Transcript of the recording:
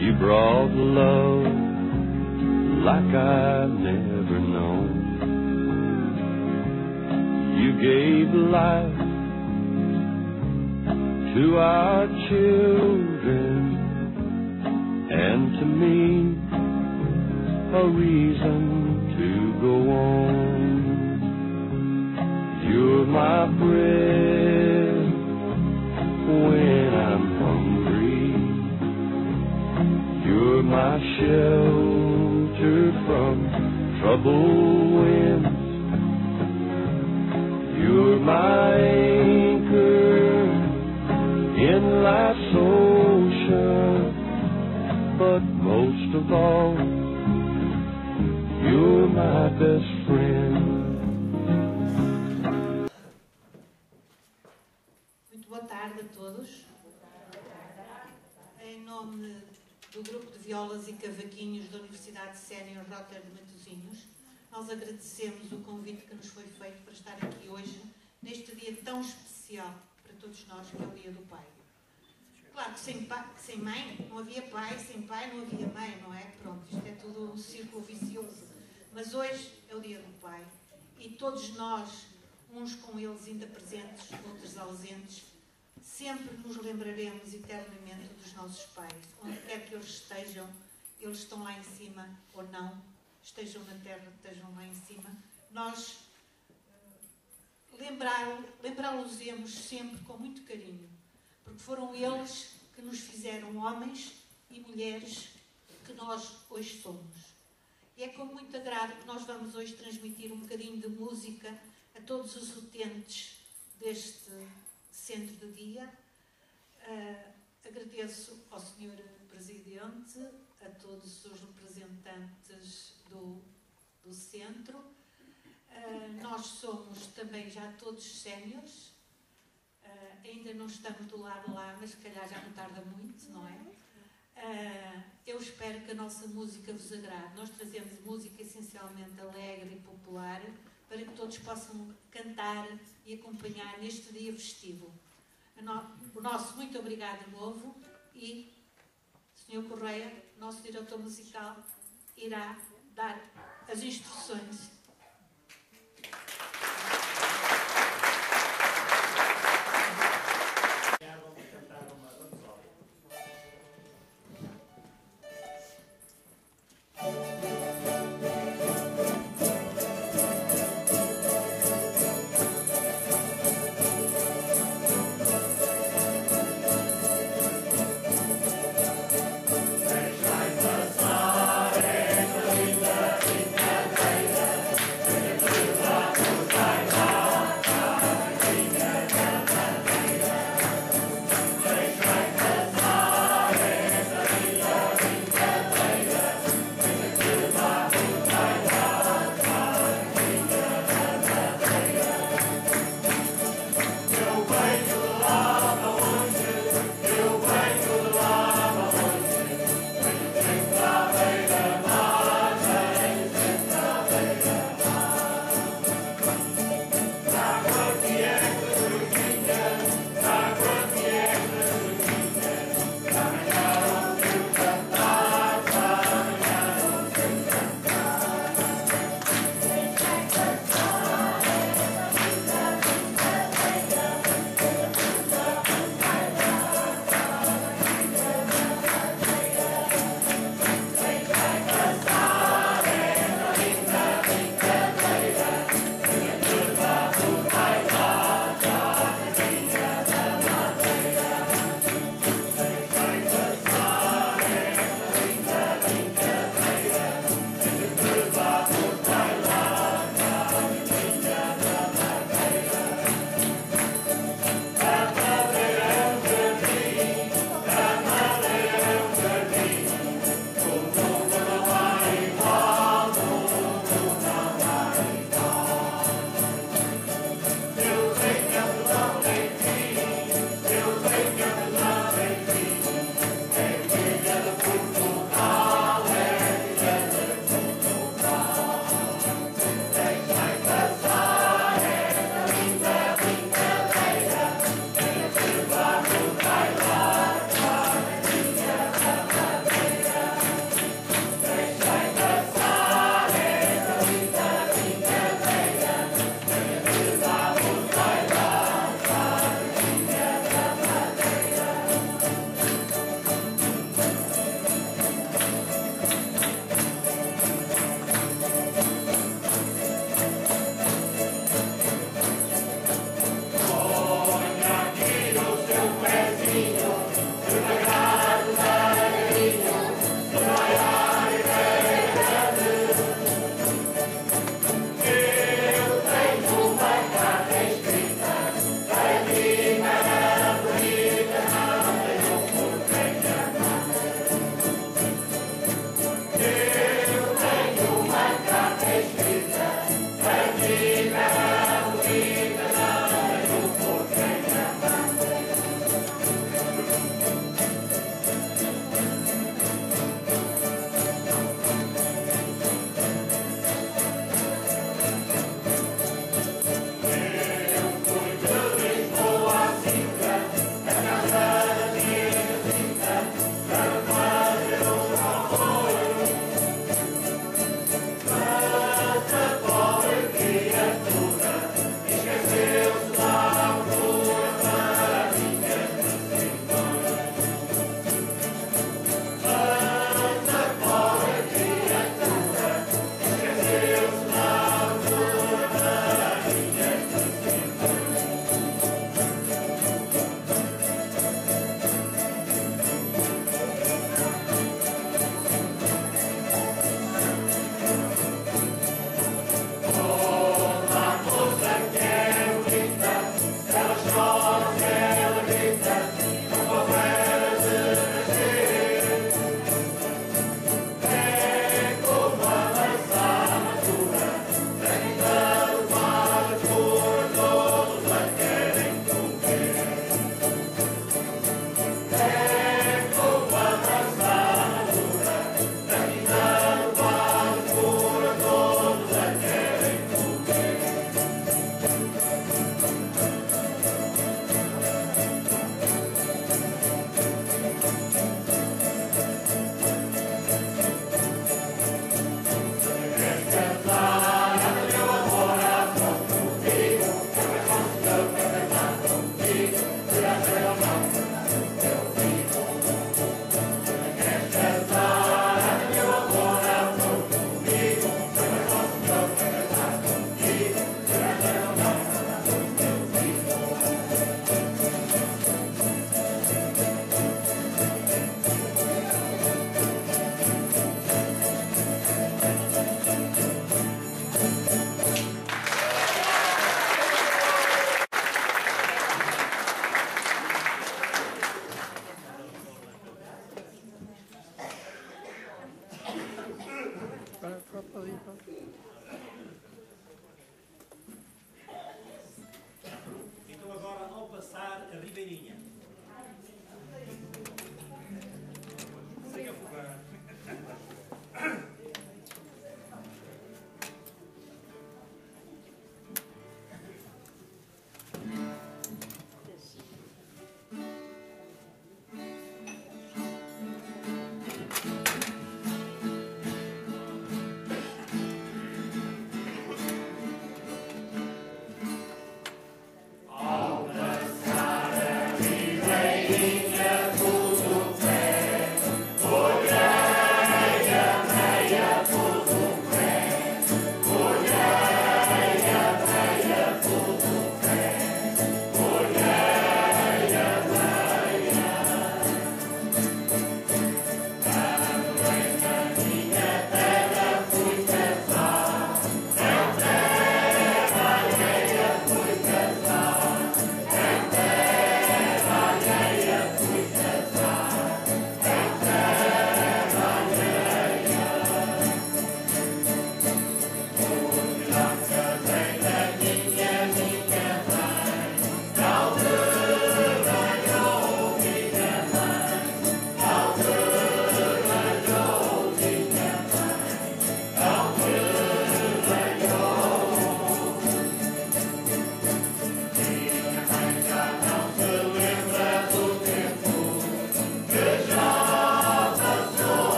You brought love like I've never known. You gave life to our children and to me a reason to go on. You're my bread when I'm my shelter from troubled winds. You're my anchor in life's ocean. But most of all, you're my best friend. Muito boa tarde a todos. Em nome do Grupo de Violas e Cavaquinhos da Universidade Sénior Rotter de Matosinhos, nós agradecemos o convite que nos foi feito para estar aqui hoje, neste dia tão especial para todos nós, que é o Dia do Pai. Claro que sem, pai, sem mãe não havia pai, sem pai não havia mãe, não é? Pronto, isto é tudo um círculo vicioso. Mas hoje é o Dia do Pai e todos nós, uns com eles ainda presentes, outros ausentes, sempre nos lembraremos eternamente dos nossos pais. Onde quer que eles estejam, eles estão lá em cima ou não, estejam na terra, estejam lá em cima. Nós lembrá-los-emos sempre com muito carinho, porque foram eles que nos fizeram homens e mulheres que nós hoje somos. E é com muito agrado que nós vamos hoje transmitir um bocadinho de música a todos os utentes deste centro de dia. Uh, agradeço ao Sr. Presidente, a todos os representantes do, do centro. Uh, nós somos também já todos séniores. Uh, ainda não estamos do lado lá, mas se calhar já não tarda muito, não é? eu espero que a nossa música vos agrade. Nós trazemos música essencialmente alegre e popular para que todos possam cantar e acompanhar neste dia festivo. O nosso muito obrigado de novo e Sr. Correia, nosso diretor musical, irá dar as instruções.